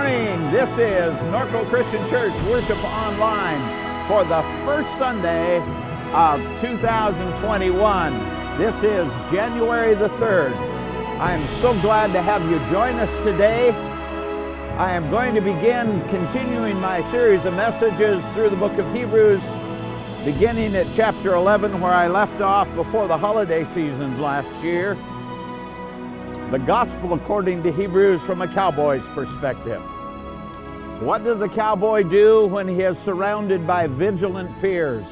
Morning. This is Norco Christian Church Worship Online for the first Sunday of 2021. This is January the 3rd. I am so glad to have you join us today. I am going to begin continuing my series of messages through the book of Hebrews, beginning at chapter 11, where I left off before the holiday seasons last year the gospel according to Hebrews from a cowboy's perspective. What does a cowboy do when he is surrounded by vigilant peers?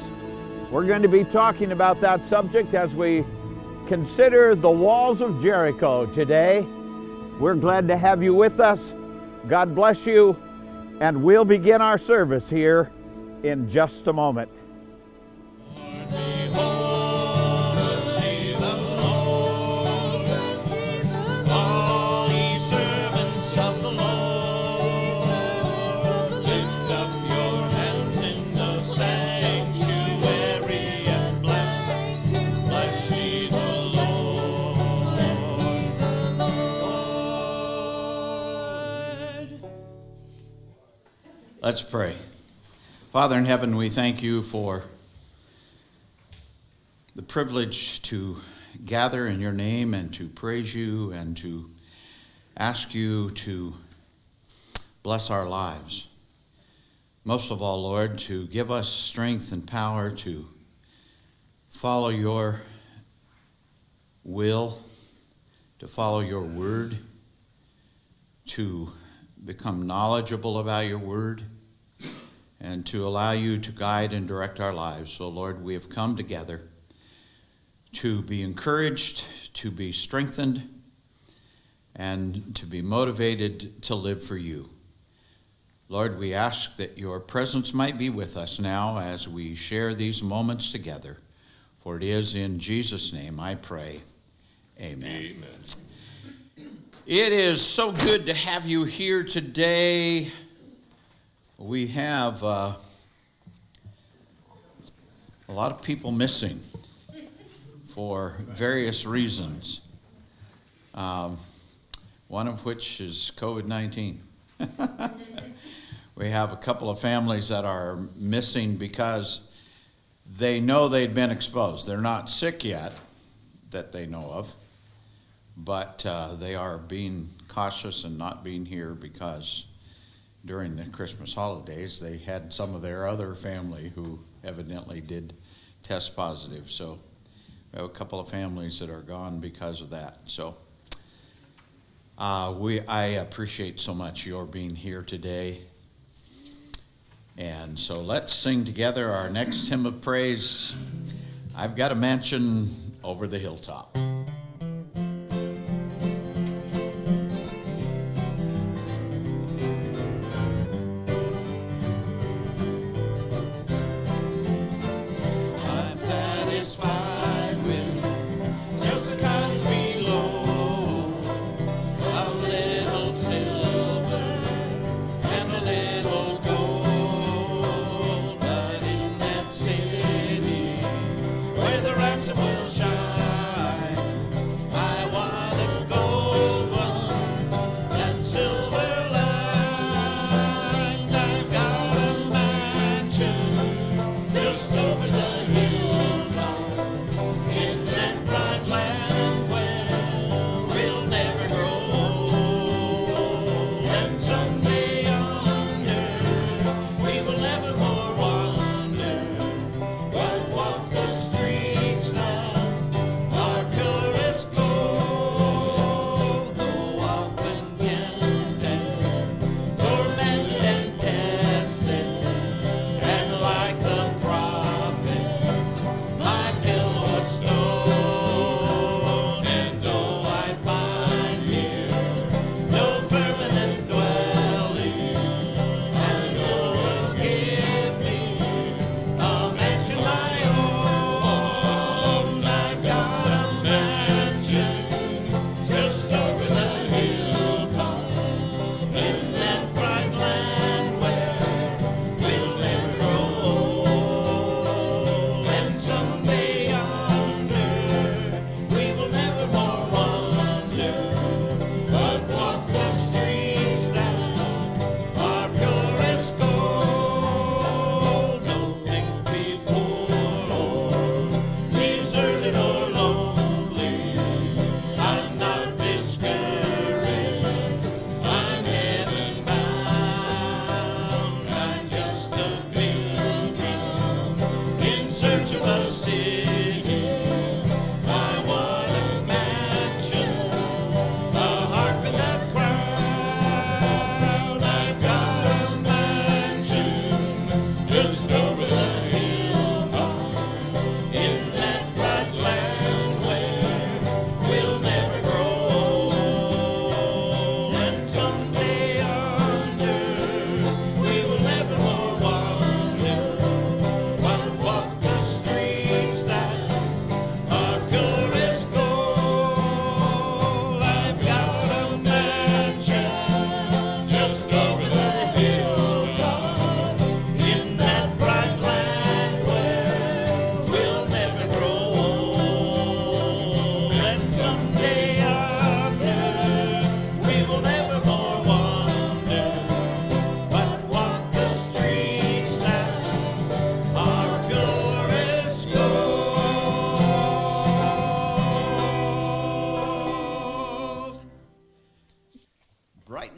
We're going to be talking about that subject as we consider the walls of Jericho today. We're glad to have you with us. God bless you, and we'll begin our service here in just a moment. Let's pray. Father in heaven, we thank you for the privilege to gather in your name and to praise you and to ask you to bless our lives. Most of all, Lord, to give us strength and power to follow your will, to follow your word, to become knowledgeable about your word and to allow you to guide and direct our lives. So, Lord, we have come together to be encouraged, to be strengthened, and to be motivated to live for you. Lord, we ask that your presence might be with us now as we share these moments together. For it is in Jesus' name I pray. Amen. Amen. It is so good to have you here today we have uh, a lot of people missing for various reasons, um, one of which is COVID 19. we have a couple of families that are missing because they know they'd been exposed. They're not sick yet, that they know of, but uh, they are being cautious and not being here because during the Christmas holidays, they had some of their other family who evidently did test positive. So we have a couple of families that are gone because of that. So uh, we, I appreciate so much your being here today. And so let's sing together our next hymn of praise. I've got a mansion over the hilltop.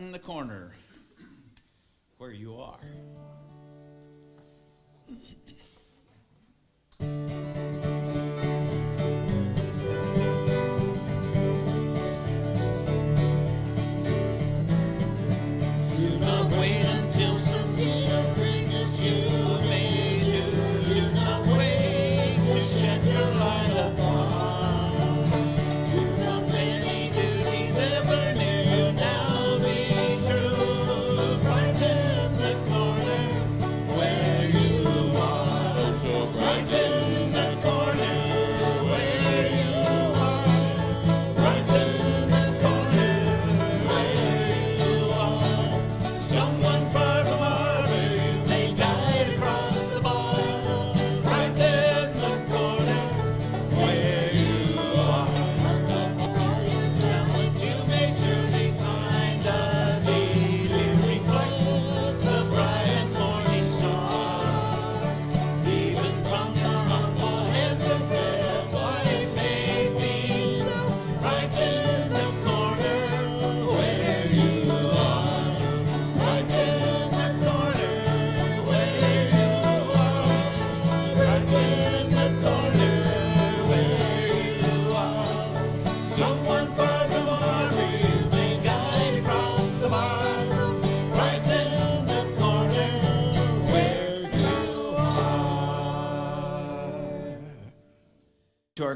in the corner where you are.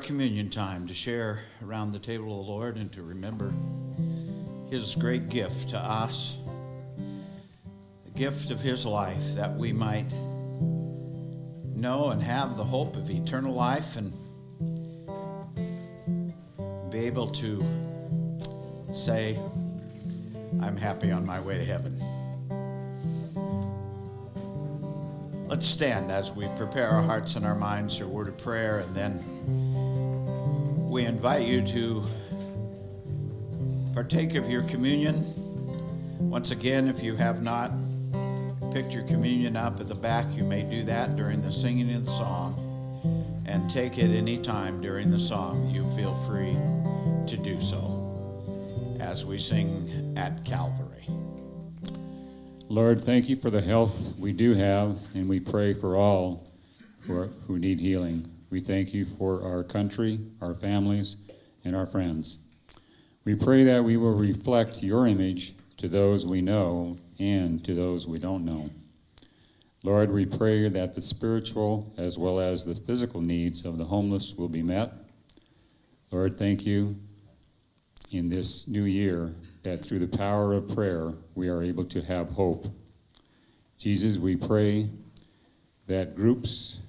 Communion time to share around the table of the Lord and to remember His great gift to us, the gift of His life that we might know and have the hope of eternal life and be able to say, I'm happy on my way to heaven. Let's stand as we prepare our hearts and our minds for a word of prayer and then we invite you to partake of your communion. Once again, if you have not picked your communion up at the back, you may do that during the singing of the song and take it any time during the song. You feel free to do so as we sing at Calvary. Lord, thank you for the health we do have, and we pray for all who, are, who need healing. We thank you for our country, our families, and our friends. We pray that we will reflect your image to those we know and to those we don't know. Lord, we pray that the spiritual as well as the physical needs of the homeless will be met. Lord, thank you in this new year that through the power of prayer we are able to have hope. Jesus, we pray that groups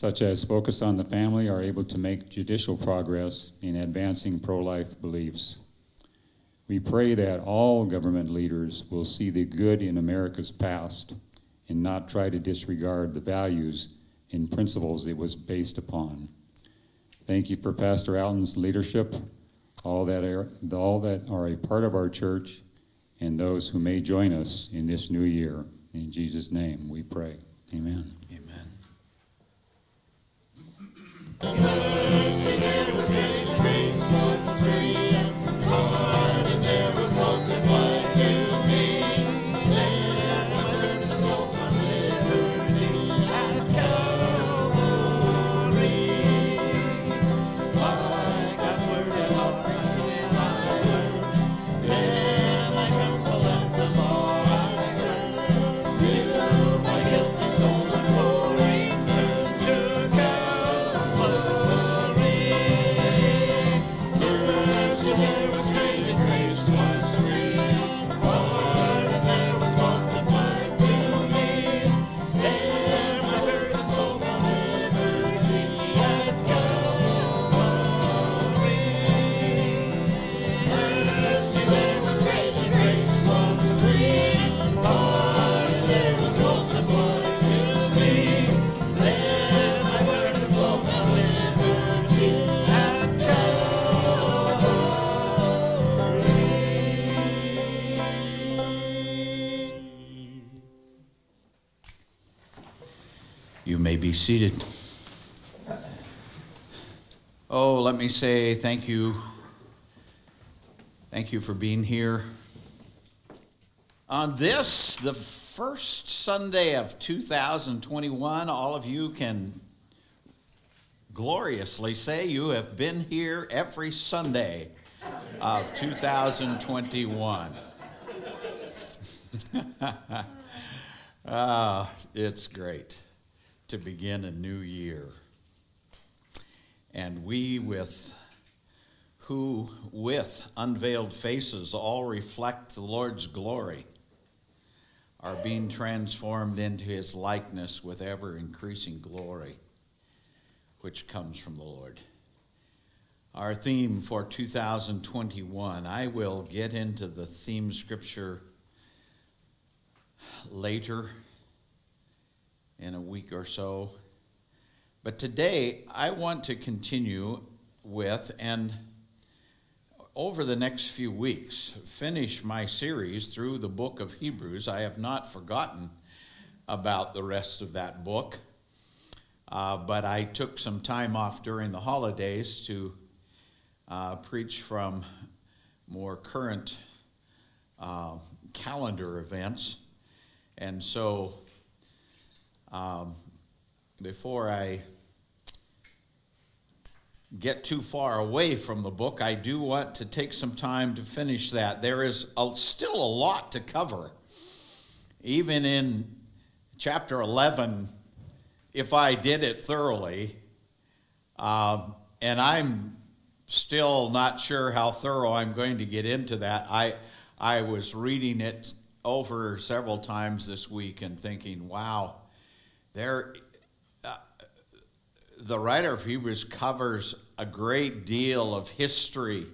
such as Focus on the Family, are able to make judicial progress in advancing pro life beliefs. We pray that all government leaders will see the good in America's past and not try to disregard the values and principles it was based upon. Thank you for Pastor Alton's leadership, all that are, all that are a part of our church, and those who may join us in this new year. In Jesus' name we pray. Amen. Seated. Oh, let me say thank you. Thank you for being here On this, the first Sunday of 2021, all of you can gloriously say you have been here every Sunday of 2021. Ah, it's great to begin a new year. And we, with who with unveiled faces all reflect the Lord's glory, are being transformed into his likeness with ever increasing glory, which comes from the Lord. Our theme for 2021, I will get into the theme scripture later in a week or so. But today, I want to continue with and over the next few weeks finish my series through the book of Hebrews. I have not forgotten about the rest of that book, uh, but I took some time off during the holidays to uh, preach from more current uh, calendar events. And so, um, before I get too far away from the book, I do want to take some time to finish that. There is a, still a lot to cover. Even in chapter 11, if I did it thoroughly, um, and I'm still not sure how thorough I'm going to get into that. I, I was reading it over several times this week and thinking, wow, there the writer of Hebrews covers a great deal of history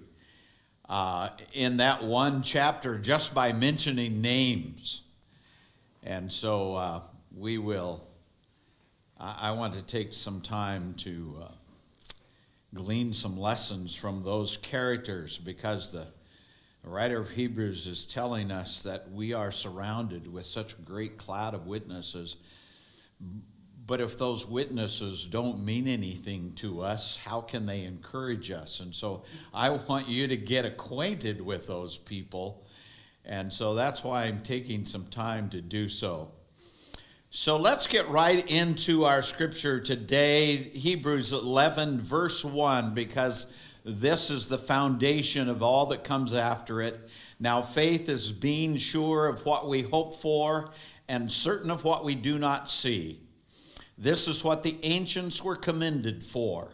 uh, in that one chapter just by mentioning names. And so uh, we will, I, I, want to take some time to uh, glean some lessons from those characters because the writer of Hebrews is telling us that we are surrounded with such a great cloud of witnesses but if those witnesses don't mean anything to us, how can they encourage us? And so I want you to get acquainted with those people. And so that's why I'm taking some time to do so. So let's get right into our scripture today, Hebrews 11, verse 1, because this is the foundation of all that comes after it. Now, faith is being sure of what we hope for and certain of what we do not see. This is what the ancients were commended for.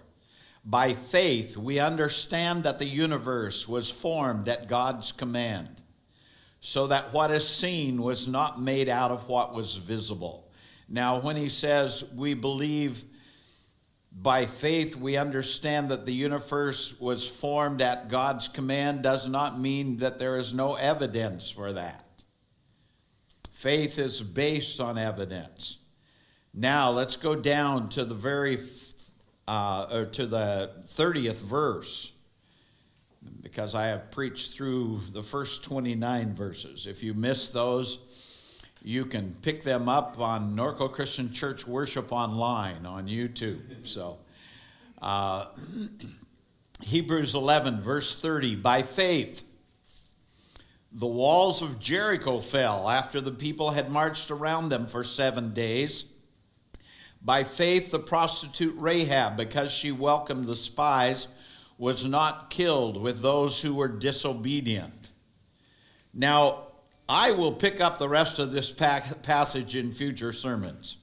By faith, we understand that the universe was formed at God's command, so that what is seen was not made out of what was visible. Now, when he says we believe by faith, we understand that the universe was formed at God's command, does not mean that there is no evidence for that. Faith is based on evidence. Now let's go down to the very uh, or to the 30th verse because I have preached through the first 29 verses. If you miss those, you can pick them up on Norco Christian Church Worship Online on YouTube. So, uh, Hebrews 11, verse 30 By faith, the walls of Jericho fell after the people had marched around them for seven days. By faith, the prostitute Rahab, because she welcomed the spies, was not killed with those who were disobedient. Now, I will pick up the rest of this passage in future sermons.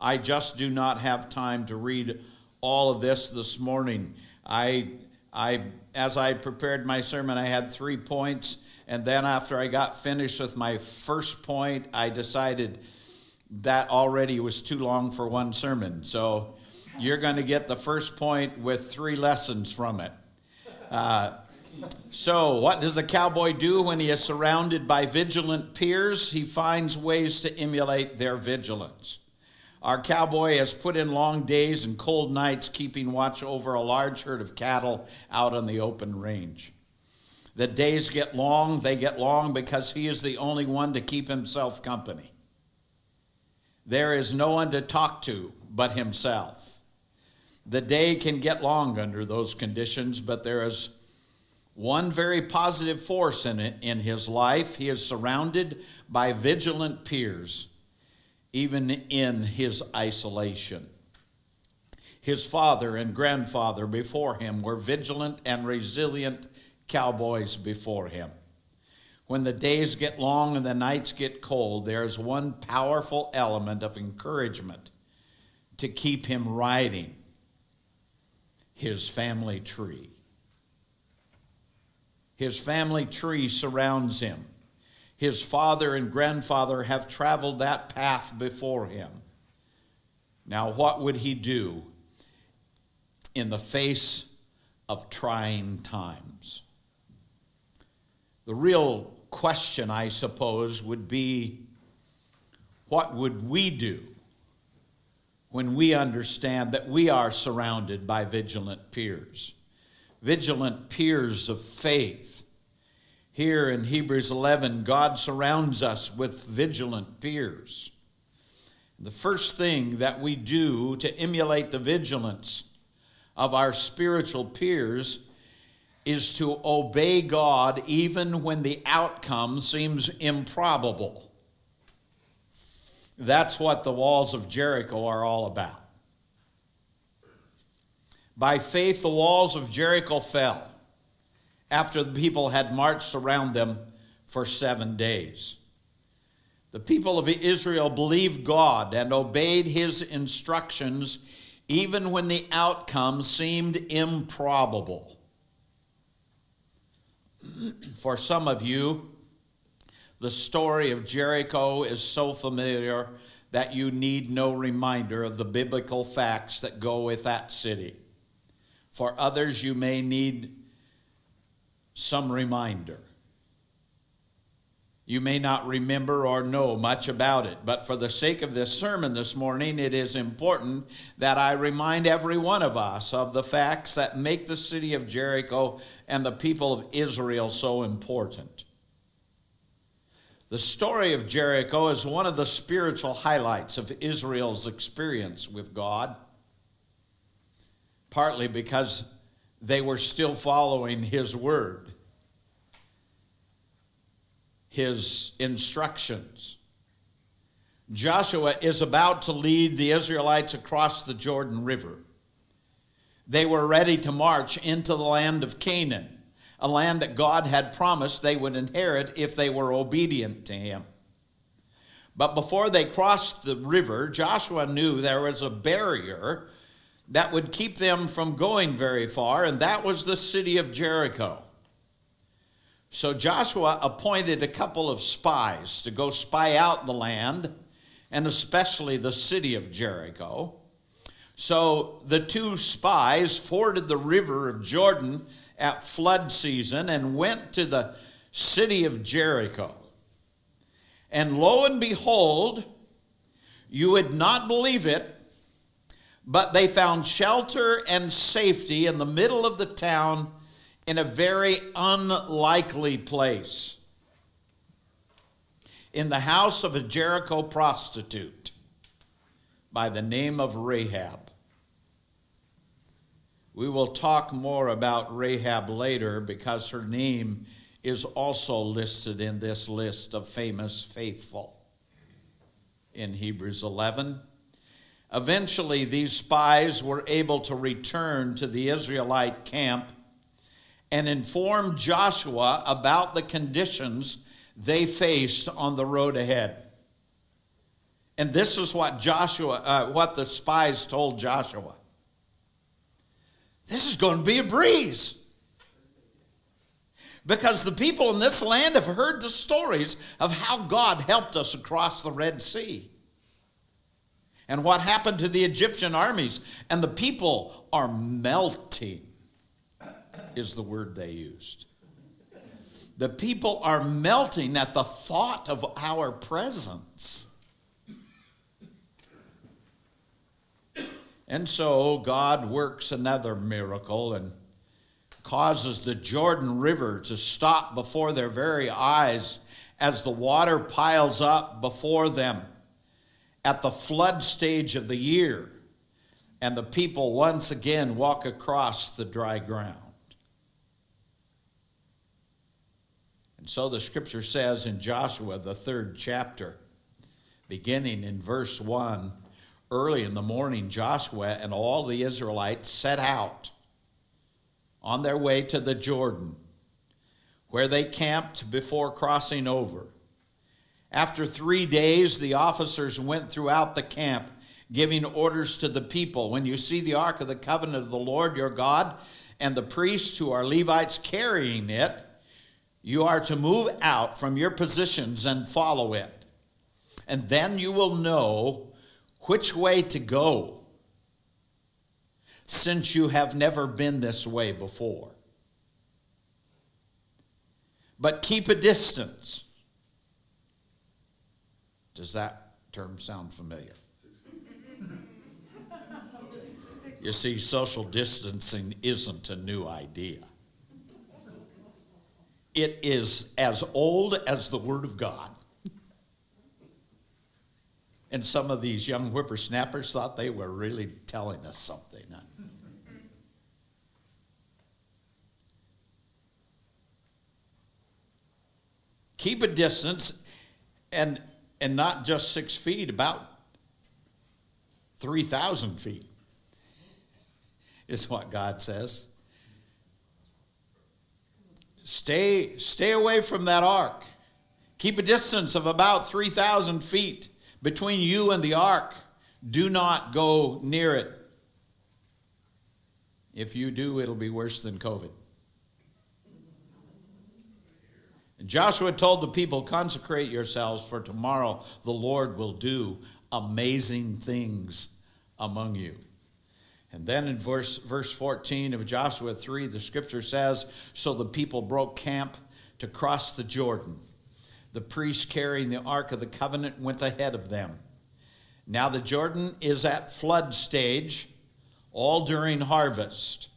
I just do not have time to read all of this this morning. I, I, as I prepared my sermon, I had three points, and then after I got finished with my first point, I decided that already was too long for one sermon. So you're going to get the first point with three lessons from it. Uh, so, what does a cowboy do when he is surrounded by vigilant peers? He finds ways to emulate their vigilance. Our cowboy has put in long days and cold nights keeping watch over a large herd of cattle out on the open range. The days get long, they get long because he is the only one to keep himself company. There is no one to talk to but himself. The day can get long under those conditions, but there is One very positive force in, it, in his life, he is surrounded by vigilant peers, even in his isolation. His father and grandfather before him were vigilant and resilient cowboys before him. When the days get long and the nights get cold, there's one powerful element of encouragement to keep him riding his family tree. His family tree surrounds him. His father and grandfather have traveled that path before him. Now, what would he do in the face of trying times? The real question, I suppose, would be what would we do when we understand that we are surrounded by vigilant peers? Vigilant peers of faith. Here in Hebrews 11, God surrounds us with vigilant peers. The first thing that we do to emulate the vigilance of our spiritual peers is to obey God even when the outcome seems improbable. That's what the walls of Jericho are all about. By faith, the walls of Jericho fell after the people had marched around them for seven days. The people of Israel believed God and obeyed his instructions even when the outcome seemed improbable. For some of you, the story of Jericho is so familiar that you need no reminder of the biblical facts that go with that city. For others, you may need some reminder. You may not remember or know much about it, but for the sake of this sermon this morning, it is important that I remind every one of us of the facts that make the city of Jericho and the people of Israel so important. The story of Jericho is one of the spiritual highlights of Israel's experience with God, partly because they were still following His word his instructions. Joshua is about to lead the Israelites across the Jordan River. They were ready to march into the land of Canaan, a land that God had promised they would inherit if they were obedient to him. But before they crossed the river, Joshua knew there was a barrier that would keep them from going very far, and that was the city of Jericho. So Joshua appointed a couple of spies to go spy out the land, and especially the city of Jericho. So the two spies forded the river of Jordan at flood season and went to the city of Jericho. And lo and behold, you would not believe it, but they found shelter and safety in the middle of the town in a very unlikely place in the house of a Jericho prostitute by the name of Rahab. We will talk more about Rahab later because her name is also listed in this list of famous faithful in Hebrews 11. Eventually, these spies were able to return to the Israelite camp and inform Joshua about the conditions they faced on the road ahead. And this is what Joshua, uh, what the spies told Joshua. This is going to be a breeze. Because the people in this land have heard the stories of how God helped us across the Red Sea and what happened to the Egyptian armies. And the people are melting is the word they used. The people are melting at the thought of our presence. And so God works another miracle and causes the Jordan River to stop before their very eyes as the water piles up before them at the flood stage of the year. And the people once again walk across the dry ground. And so the scripture says in Joshua, the third chapter, beginning in verse 1 early in the morning, Joshua and all the Israelites set out on their way to the Jordan, where they camped before crossing over. After three days, the officers went throughout the camp, giving orders to the people When you see the ark of the covenant of the Lord your God and the priests who are Levites carrying it, you are to move out from your positions and follow it. And then you will know which way to go, since you have never been this way before. But keep a distance. Does that term sound familiar? You see, social distancing isn't a new idea. It is as old as the Word of God. And some of these young whippersnappers thought they were really telling us something. Keep a distance and, and not just six feet, about 3,000 feet, is what God says. Stay, stay away from that ark. Keep a distance of about 3,000 feet between you and the ark. Do not go near it. If you do, it'll be worse than COVID. And Joshua told the people, Consecrate yourselves, for tomorrow the Lord will do amazing things among you. And then in verse, verse 14 of Joshua 3, the scripture says, So the people broke camp to cross the Jordan. The priests carrying the Ark of the Covenant went ahead of them. Now the Jordan is at flood stage, all during harvest.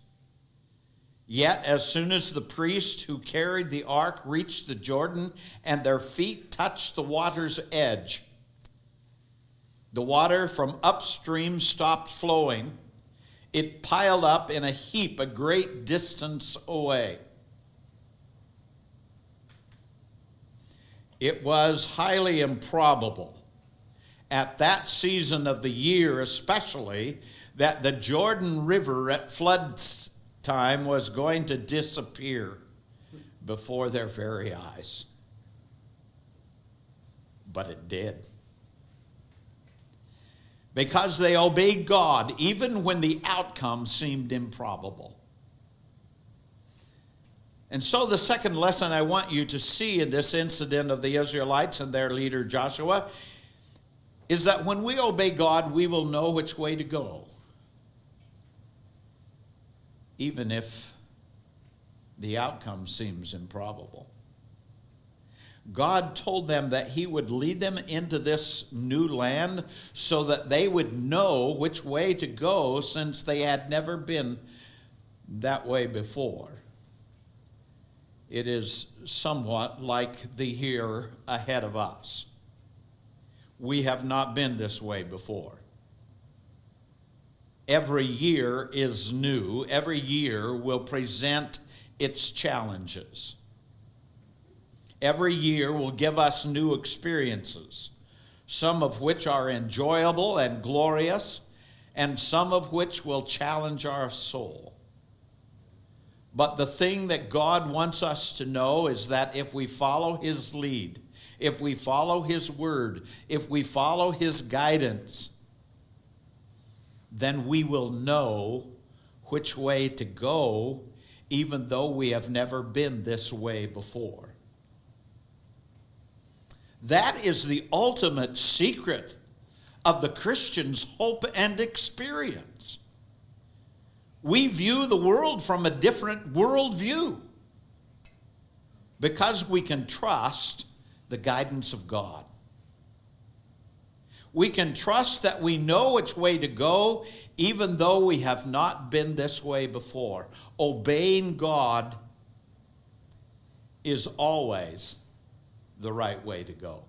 Yet, as soon as the priests who carried the ark reached the Jordan and their feet touched the water's edge, the water from upstream stopped flowing. It piled up in a heap a great distance away. It was highly improbable at that season of the year, especially, that the Jordan River at flood time was going to disappear before their very eyes. But it did. Because they obeyed God, even when the outcome seemed improbable. And so, the second lesson I want you to see in this incident of the Israelites and their leader Joshua is that when we obey God, we will know which way to go, even if the outcome seems improbable. God told them that He would lead them into this new land so that they would know which way to go since they had never been that way before. It is somewhat like the year ahead of us we have not been this way before. Every year is new, every year will present its challenges. Every year will give us new experiences, some of which are enjoyable and glorious, and some of which will challenge our soul. But the thing that God wants us to know is that if we follow His lead, if we follow His word, if we follow His guidance, then we will know which way to go, even though we have never been this way before. That is the ultimate secret of the Christian's hope and experience. We view the world from a different worldview because we can trust the guidance of God. We can trust that we know which way to go, even though we have not been this way before. Obeying God is always the right way to go.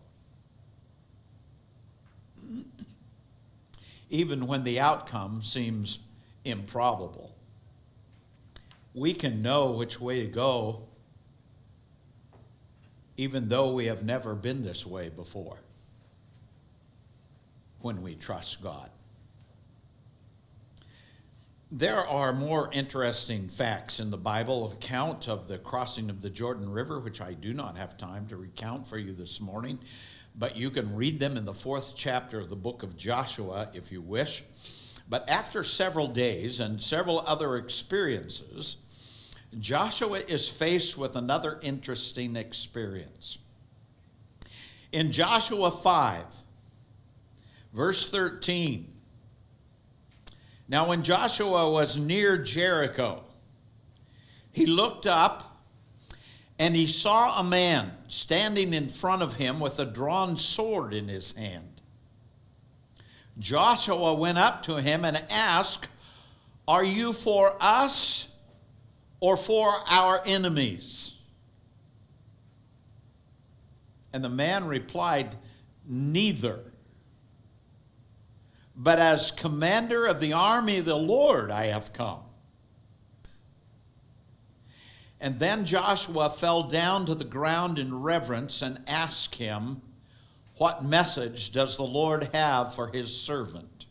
Even when the outcome seems improbable, we can know which way to go even though we have never been this way before when we trust God. There are more interesting facts in the Bible account of the crossing of the Jordan River, which I do not have time to recount for you this morning, but you can read them in the fourth chapter of the book of Joshua if you wish. But after several days and several other experiences, Joshua is faced with another interesting experience. In Joshua 5, verse 13, now, when Joshua was near Jericho, he looked up and he saw a man standing in front of him with a drawn sword in his hand. Joshua went up to him and asked, Are you for us or for our enemies? And the man replied, Neither but as commander of the army of the Lord I have come. And then Joshua fell down to the ground in reverence and asked him, What message does the Lord have for his servant?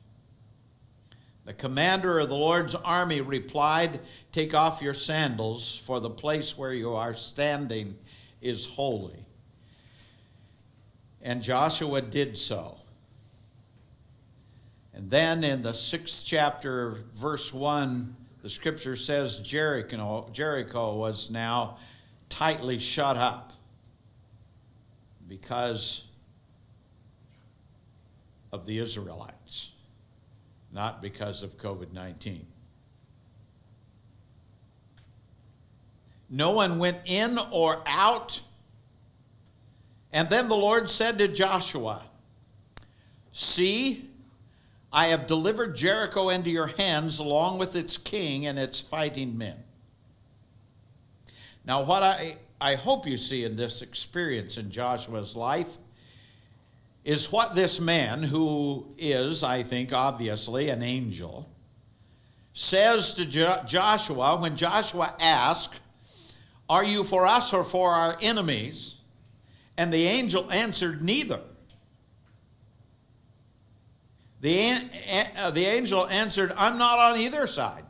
The commander of the Lord's army replied, Take off your sandals, for the place where you are standing is holy. And Joshua did so. And then in the sixth chapter, verse 1, the scripture says Jericho, Jericho was now tightly shut up because of the Israelites, not because of COVID 19. No one went in or out. And then the Lord said to Joshua, See, I have delivered Jericho into your hands along with its king and its fighting men. Now, what I, I hope you see in this experience in Joshua's life is what this man, who is, I think, obviously an angel, says to jo- Joshua when Joshua asks, Are you for us or for our enemies? And the angel answered, Neither. The, uh, the angel answered, I'm not on either side.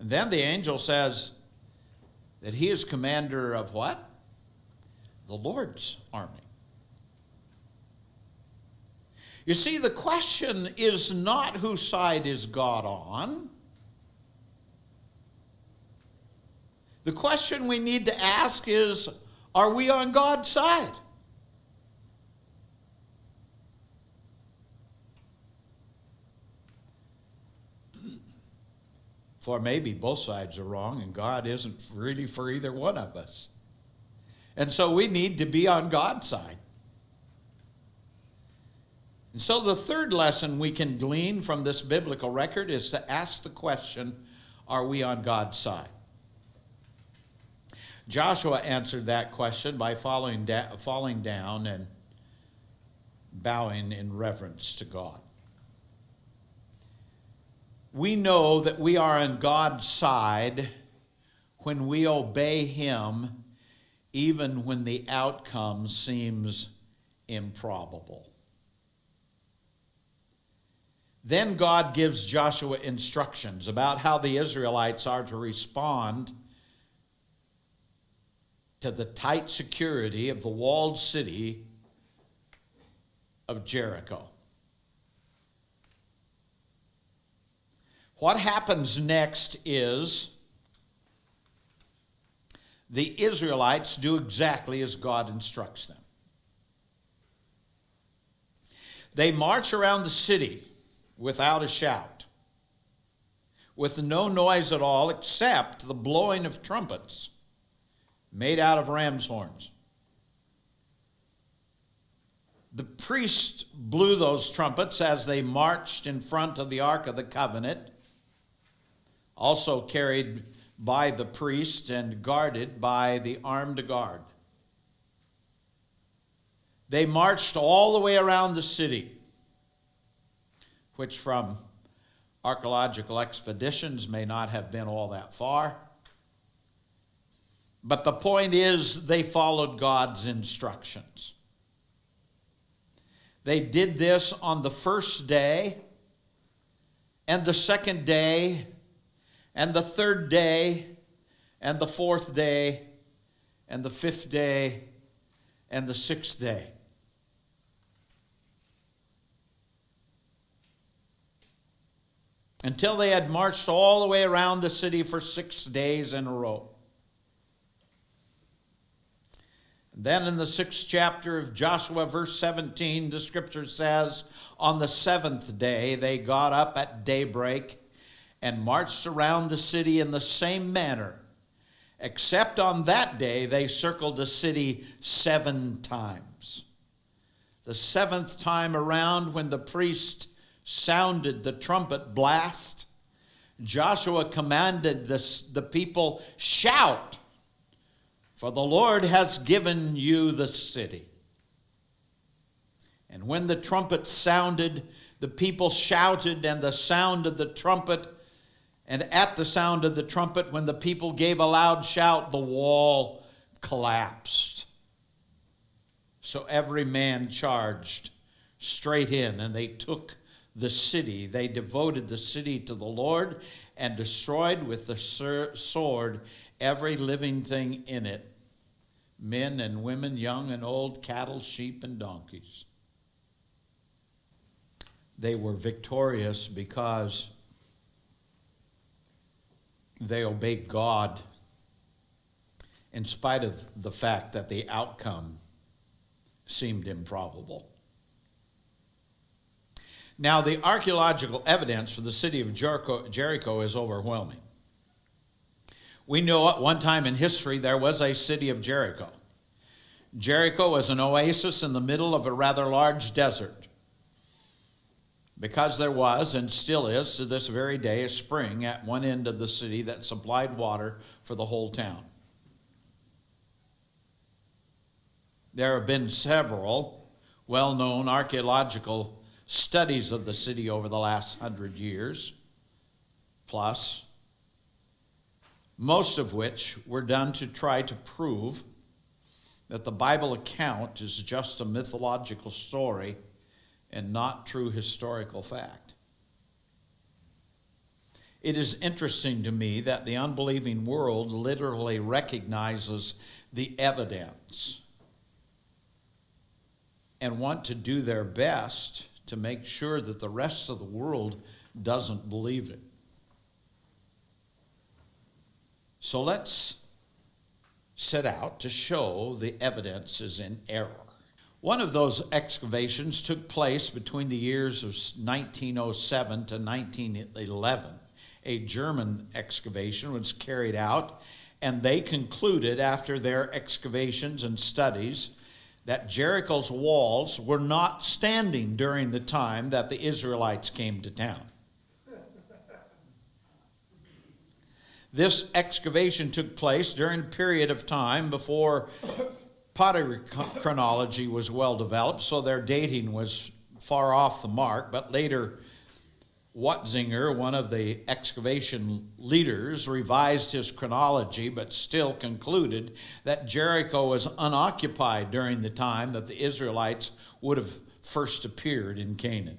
And then the angel says that he is commander of what? The Lord's army. You see, the question is not whose side is God on. The question we need to ask is are we on God's side? For maybe both sides are wrong and God isn't really for either one of us. And so we need to be on God's side. And so the third lesson we can glean from this biblical record is to ask the question are we on God's side? Joshua answered that question by falling, da- falling down and bowing in reverence to God we know that we are on God's side when we obey Him, even when the outcome seems improbable. Then God gives Joshua instructions about how the Israelites are to respond to the tight security of the walled city of Jericho. What happens next is the Israelites do exactly as God instructs them. They march around the city without a shout, with no noise at all except the blowing of trumpets made out of ram's horns. The priest blew those trumpets as they marched in front of the Ark of the Covenant also carried by the priest and guarded by the armed guard. They marched all the way around the city, which from archaeological expeditions may not have been all that far. But the point is, they followed God's instructions. They did this on the first day, and the second day, and the third day, and the fourth day, and the fifth day, and the sixth day. Until they had marched all the way around the city for six days in a row. Then in the sixth chapter of Joshua, verse 17, the scripture says, On the seventh day they got up at daybreak and marched around the city in the same manner, except on that day they circled the city seven times. The seventh time around, when the priest sounded the trumpet blast, Joshua commanded the, the people, Shout! For the Lord has given you the city. And when the trumpet sounded, the people shouted, and the sound of the trumpet, and at the sound of the trumpet, when the people gave a loud shout, the wall collapsed. So every man charged straight in, and they took the city. They devoted the city to the Lord and destroyed with the sword every living thing in it men and women, young and old, cattle, sheep, and donkeys. They were victorious because they obeyed God in spite of the fact that the outcome seemed improbable. Now, the archaeological evidence for the city of Jericho, Jericho is overwhelming. We know at one time in history there was a city of Jericho. Jericho was an oasis in the middle of a rather large desert. Because there was, and still is to this very day, a spring at one end of the city that supplied water for the whole town. There have been several well known archaeological studies of the city over the last hundred years, plus most of which were done to try to prove that the Bible account is just a mythological story and not true historical fact. It is interesting to me that the unbelieving world literally recognizes the evidence and want to do their best to make sure that the rest of the world doesn't believe it. So let's set out to show the evidence is in error. One of those excavations took place between the years of 1907 to 1911. A German excavation was carried out, and they concluded after their excavations and studies that Jericho's walls were not standing during the time that the Israelites came to town. This excavation took place during a period of time before pottery chronology was well developed, so their dating was far off the mark. But later, Watzinger, one of the excavation leaders, revised his chronology, but still concluded that Jericho was unoccupied during the time that the Israelites would have first appeared in Canaan.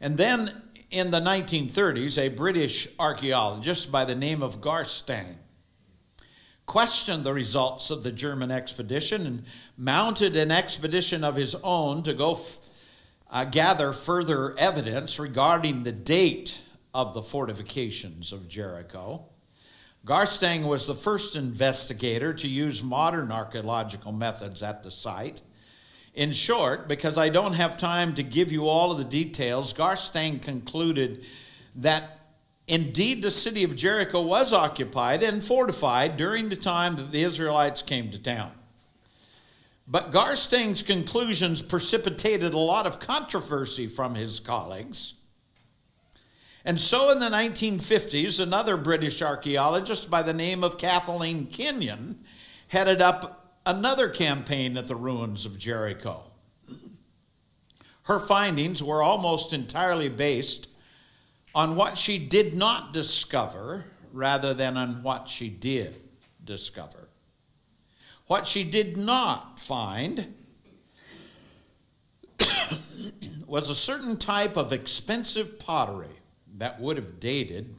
And then in the 1930s, a British archaeologist by the name of Garstang questioned the results of the German expedition and mounted an expedition of his own to go uh, gather further evidence regarding the date of the fortifications of Jericho. Garstang was the first investigator to use modern archaeological methods at the site. In short, because I don't have time to give you all of the details, Garstang concluded that indeed the city of Jericho was occupied and fortified during the time that the Israelites came to town. But Garstang's conclusions precipitated a lot of controversy from his colleagues. And so in the 1950s, another British archaeologist by the name of Kathleen Kenyon headed up another campaign at the ruins of Jericho. Her findings were almost entirely based on what she did not discover rather than on what she did discover. What she did not find was a certain type of expensive pottery that would have dated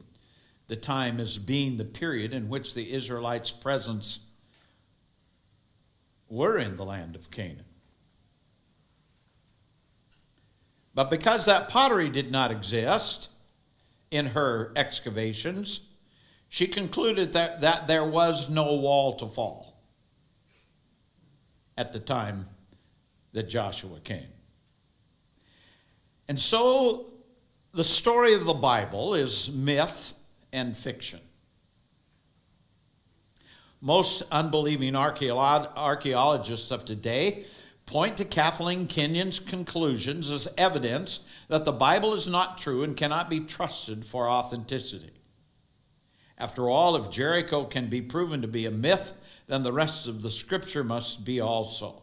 the time as being the period in which the Israelites' presence were in the land of Canaan. But because that pottery did not exist in her excavations, she concluded that, that there was no wall to fall at the time that Joshua came. And so the story of the Bible is myth and fiction. Most unbelieving archaeologists of today point to Kathleen Kenyon's conclusions as evidence that the Bible is not true and cannot be trusted for authenticity. After all, if Jericho can be proven to be a myth, then the rest of the scripture must be also.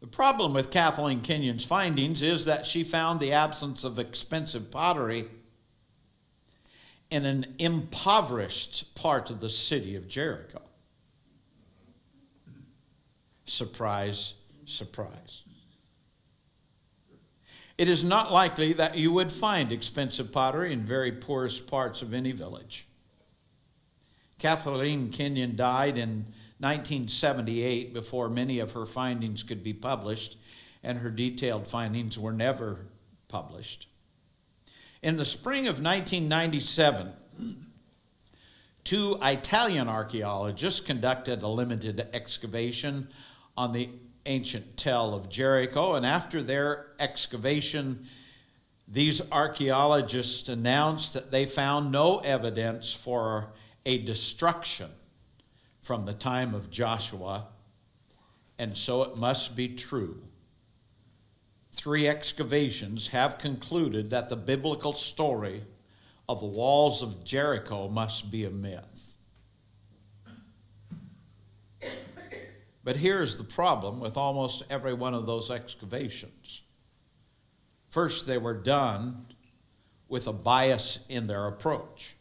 The problem with Kathleen Kenyon's findings is that she found the absence of expensive pottery in an impoverished part of the city of Jericho. Surprise, surprise. It is not likely that you would find expensive pottery in very poorest parts of any village. Kathleen Kenyon died in 1978 before many of her findings could be published, and her detailed findings were never published. In the spring of 1997, two Italian archaeologists conducted a limited excavation on the ancient tell of Jericho, and after their excavation, these archaeologists announced that they found no evidence for a destruction from the time of Joshua, and so it must be true. Three excavations have concluded that the biblical story of the walls of Jericho must be a myth. But here's the problem with almost every one of those excavations. First, they were done with a bias in their approach.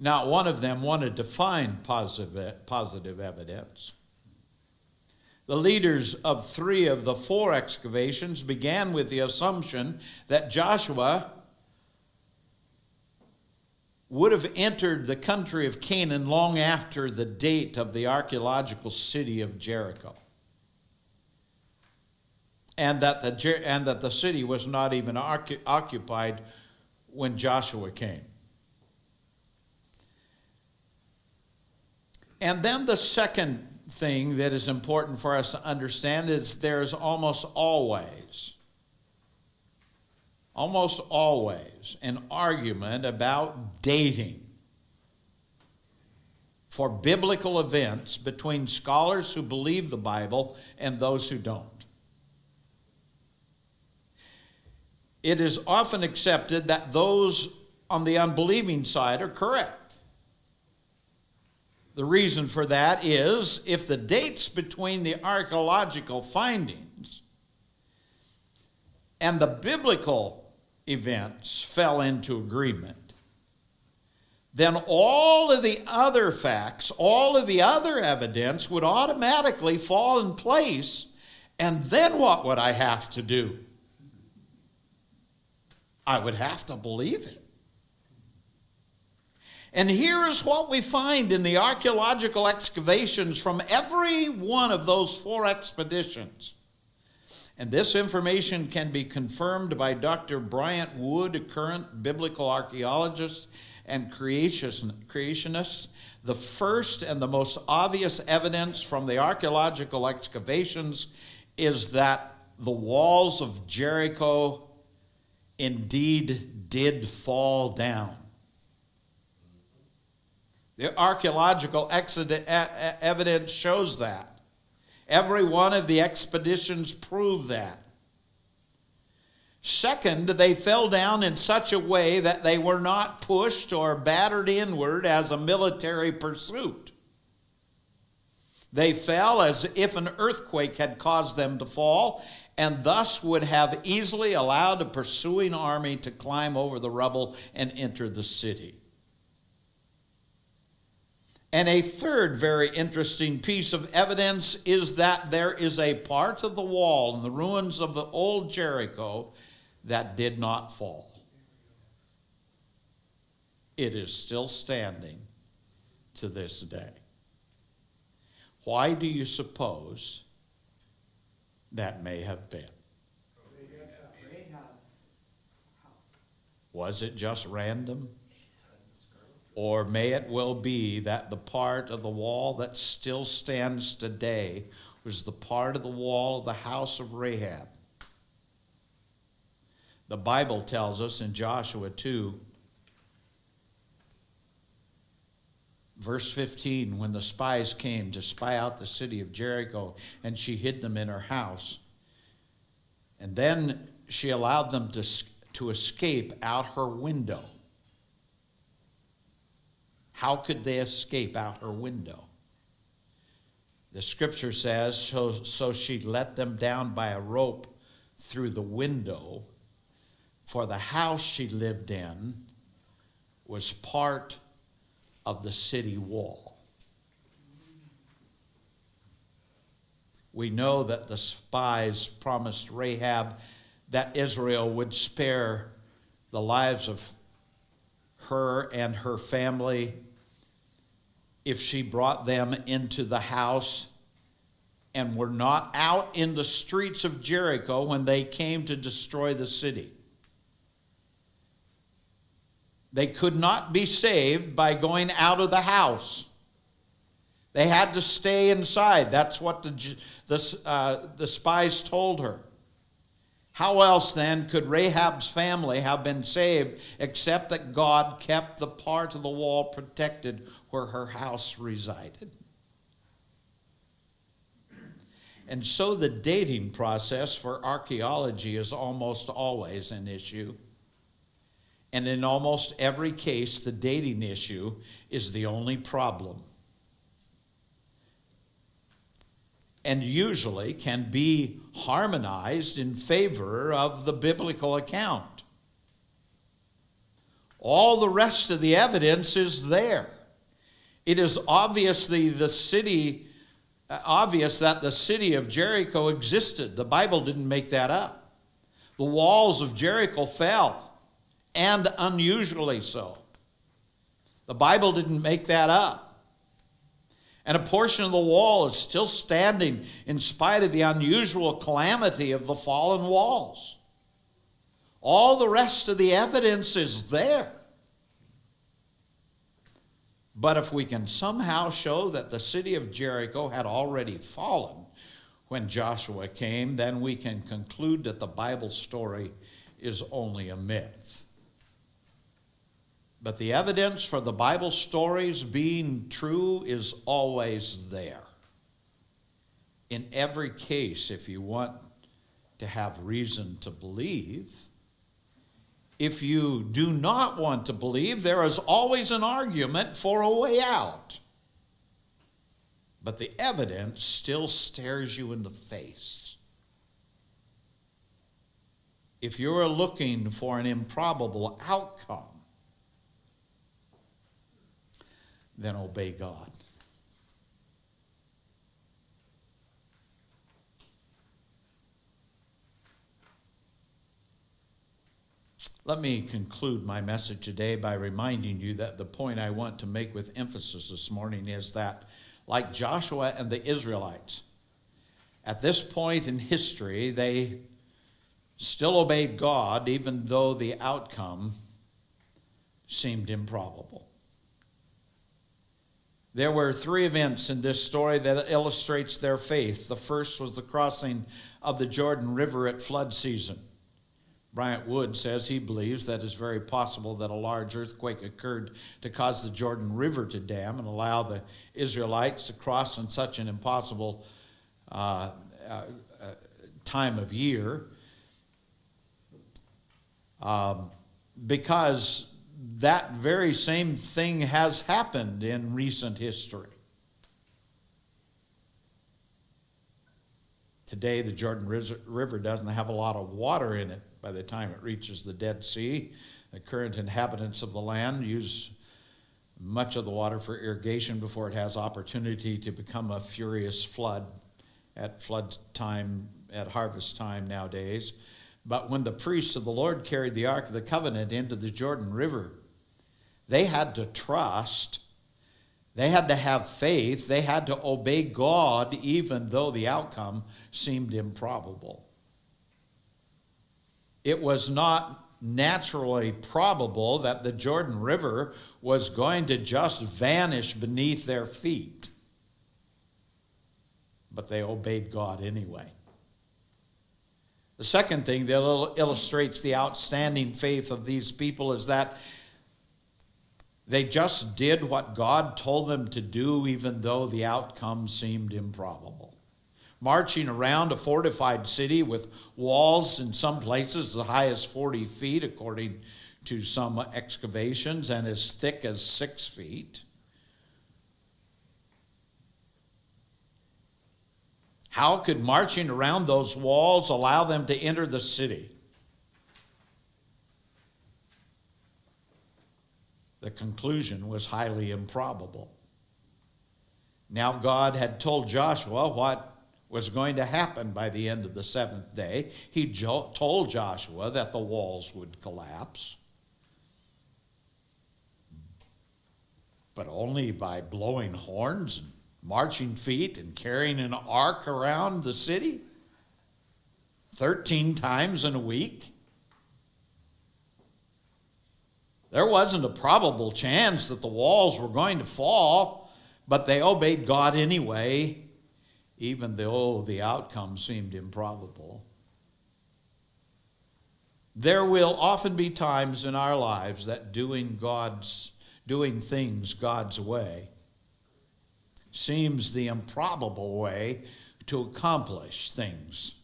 Not one of them wanted to find positive, positive evidence. The leaders of three of the four excavations began with the assumption that Joshua would have entered the country of Canaan long after the date of the archaeological city of Jericho. And that the, and that the city was not even occupied when Joshua came. And then the second thing that is important for us to understand is there's almost always, almost always, an argument about dating for biblical events between scholars who believe the Bible and those who don't. It is often accepted that those on the unbelieving side are correct. The reason for that is if the dates between the archaeological findings and the biblical events fell into agreement, then all of the other facts, all of the other evidence would automatically fall in place. And then what would I have to do? I would have to believe it. And here is what we find in the archaeological excavations from every one of those four expeditions. And this information can be confirmed by Dr. Bryant Wood, a current biblical archaeologist and creationist. The first and the most obvious evidence from the archaeological excavations is that the walls of Jericho indeed did fall down. The archaeological evidence shows that. Every one of the expeditions proved that. Second, they fell down in such a way that they were not pushed or battered inward as a military pursuit. They fell as if an earthquake had caused them to fall, and thus would have easily allowed a pursuing army to climb over the rubble and enter the city. And a third very interesting piece of evidence is that there is a part of the wall in the ruins of the old Jericho that did not fall. It is still standing to this day. Why do you suppose that may have been? Was it just random? Or may it well be that the part of the wall that still stands today was the part of the wall of the house of Rahab? The Bible tells us in Joshua 2, verse 15, when the spies came to spy out the city of Jericho, and she hid them in her house. And then she allowed them to, to escape out her window. How could they escape out her window? The scripture says, so, so she let them down by a rope through the window, for the house she lived in was part of the city wall. We know that the spies promised Rahab that Israel would spare the lives of her and her family if she brought them into the house and were not out in the streets of Jericho when they came to destroy the city. They could not be saved by going out of the house. They had to stay inside. That's what the, the, uh, the spies told her. How else then could Rahab's family have been saved except that God kept the part of the wall protected where her house resided? And so the dating process for archaeology is almost always an issue. And in almost every case, the dating issue is the only problem. And usually can be harmonized in favor of the biblical account. All the rest of the evidence is there. It is obviously the city, uh, obvious that the city of Jericho existed. The Bible didn't make that up. The walls of Jericho fell, and unusually so. The Bible didn't make that up. And a portion of the wall is still standing in spite of the unusual calamity of the fallen walls. All the rest of the evidence is there. But if we can somehow show that the city of Jericho had already fallen when Joshua came, then we can conclude that the Bible story is only a myth. But the evidence for the Bible stories being true is always there. In every case, if you want to have reason to believe, if you do not want to believe, there is always an argument for a way out. But the evidence still stares you in the face. If you're looking for an improbable outcome, then obey God. Let me conclude my message today by reminding you that the point I want to make with emphasis this morning is that, like Joshua and the Israelites, at this point in history, they still obeyed God even though the outcome seemed improbable. There were three events in this story that illustrates their faith. The first was the crossing of the Jordan River at flood season. Bryant Wood says he believes that it's very possible that a large earthquake occurred to cause the Jordan River to dam and allow the Israelites to cross in such an impossible uh, uh, uh, time of year. Um, because that very same thing has happened in recent history. Today, the Jordan River doesn't have a lot of water in it by the time it reaches the Dead Sea. The current inhabitants of the land use much of the water for irrigation before it has opportunity to become a furious flood at flood time, at harvest time nowadays. But when the priests of the Lord carried the Ark of the Covenant into the Jordan River, they had to trust, they had to have faith, they had to obey God even though the outcome seemed improbable. It was not naturally probable that the Jordan River was going to just vanish beneath their feet. But they obeyed God anyway. The second thing that illustrates the outstanding faith of these people is that they just did what God told them to do, even though the outcome seemed improbable. Marching around a fortified city with walls in some places as high as 40 feet, according to some excavations, and as thick as six feet. How could marching around those walls allow them to enter the city? The conclusion was highly improbable. Now, God had told Joshua what was going to happen by the end of the seventh day. He jo- told Joshua that the walls would collapse, but only by blowing horns and marching feet and carrying an ark around the city 13 times in a week. There wasn't a probable chance that the walls were going to fall, but they obeyed God anyway, even though the outcome seemed improbable. There will often be times in our lives that doing God's doing things God's way seems the improbable way to accomplish things,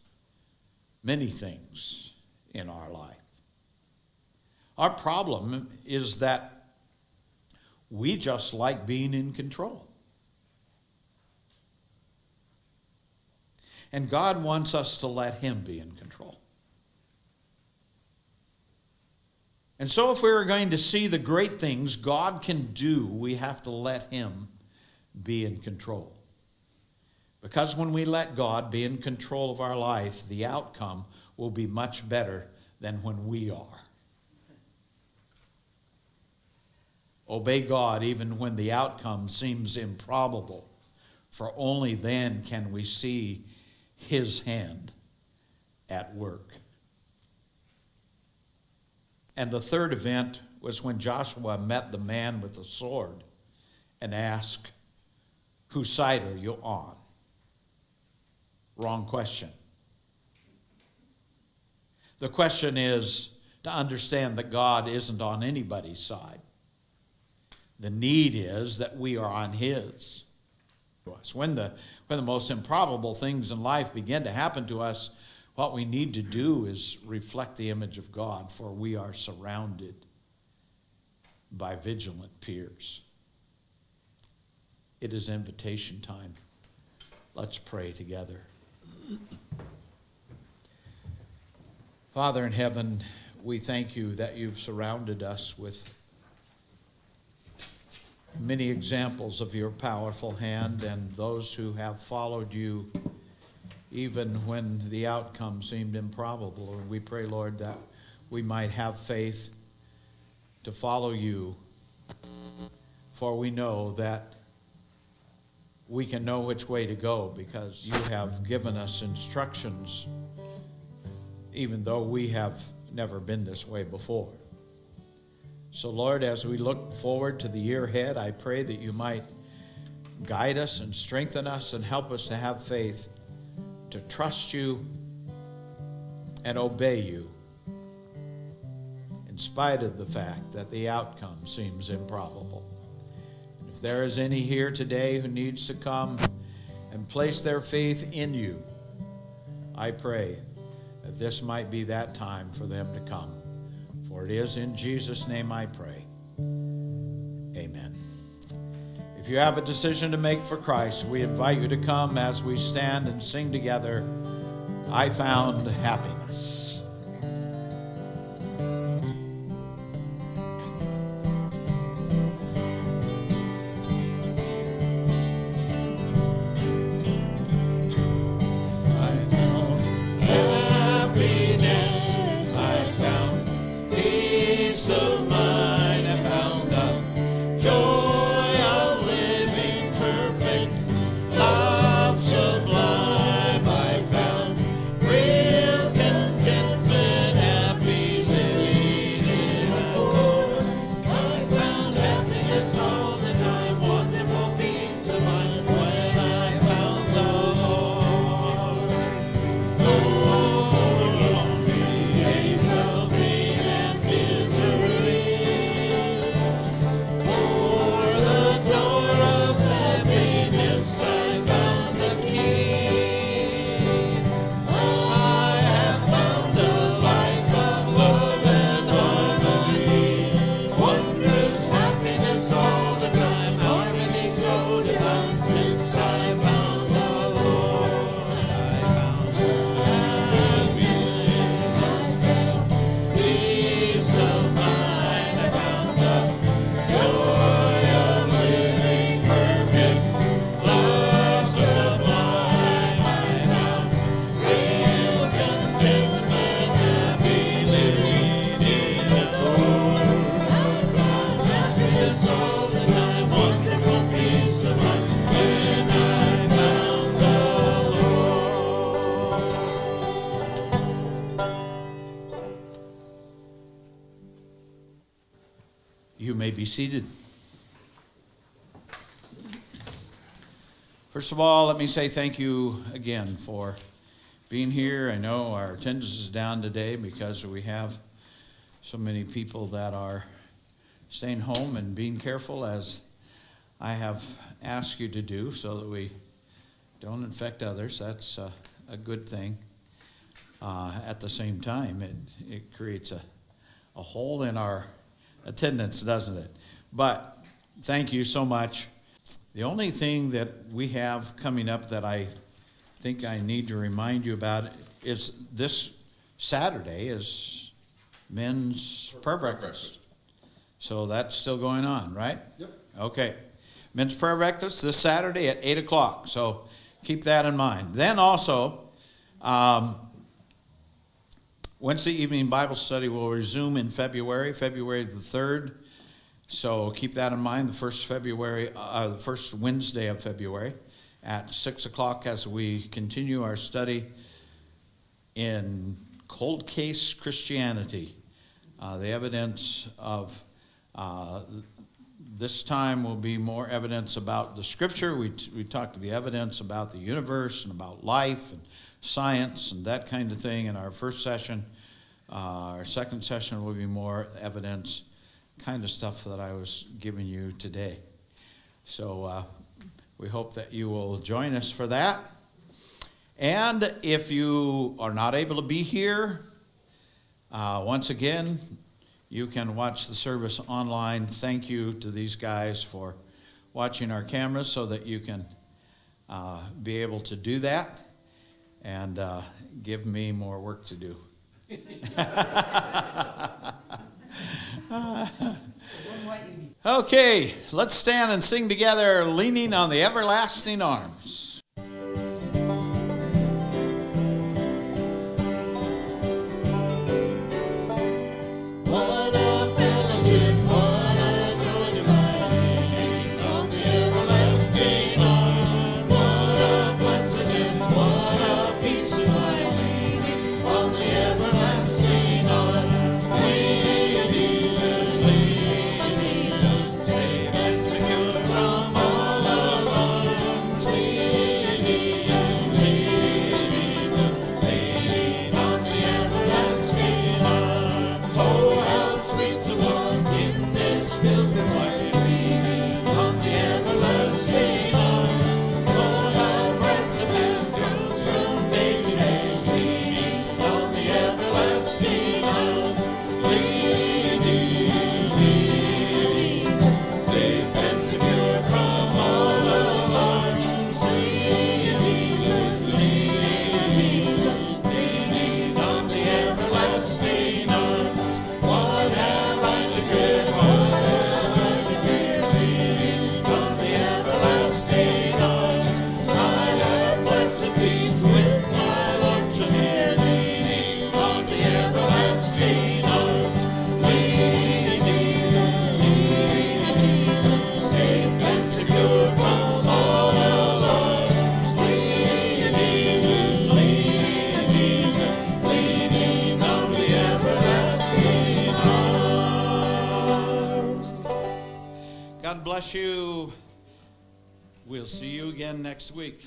many things in our life. Our problem is that we just like being in control. And God wants us to let Him be in control. And so, if we're going to see the great things God can do, we have to let Him be in control. Because when we let God be in control of our life, the outcome will be much better than when we are. Obey God even when the outcome seems improbable, for only then can we see His hand at work. And the third event was when Joshua met the man with the sword and asked, Whose side are you on? Wrong question. The question is to understand that God isn't on anybody's side. The need is that we are on His. When the, when the most improbable things in life begin to happen to us, what we need to do is reflect the image of God, for we are surrounded by vigilant peers. It is invitation time. Let's pray together. Father in heaven, we thank you that you've surrounded us with many examples of your powerful hand and those who have followed you even when the outcome seemed improbable. And we pray, Lord, that we might have faith to follow you, for we know that we can know which way to go because you have given us instructions, even though we have never been this way before. So, Lord, as we look forward to the year ahead, I pray that you might guide us and strengthen us and help us to have faith, to trust you and obey you, in spite of the fact that the outcome seems improbable. If there is any here today who needs to come and place their faith in you, I pray that this might be that time for them to come. For it is in Jesus' name I pray. Amen. If you have a decision to make for Christ, we invite you to come as we stand and sing together, I Found Happiness. Seated. First of all, let me say thank you again for being here. I know our attendance is down today because we have so many people that are staying home and being careful as I have asked you to do so that we don't infect others. That's a, a good thing. Uh, at the same time, it, it creates a, a hole in our attendance, doesn't it? But thank you so much. The only thing that we have coming up that I think I need to remind you about is this Saturday is men's prayer breakfast. So that's still going on, right? Yep. Okay. Men's prayer breakfast this Saturday at 8 o'clock. So keep that in mind. Then also, um, Wednesday evening Bible study will resume in February, February the 3rd. So keep that in mind, the first February, uh, the first Wednesday of February at 6 o'clock as we continue our study in cold case Christianity. Uh, the evidence of uh, this time will be more evidence about the scripture. We, we talked to the evidence about the universe and about life and science and that kind of thing in our first session. Uh, our second session will be more evidence, kind of stuff that I was giving you today. So uh, we hope that you will join us for that. And if you are not able to be here, uh, once again, you can watch the service online. Thank you to these guys for watching our cameras so that you can uh, be able to do that and uh, give me more work to do. okay, let's stand and sing together, leaning on the everlasting arms. Week.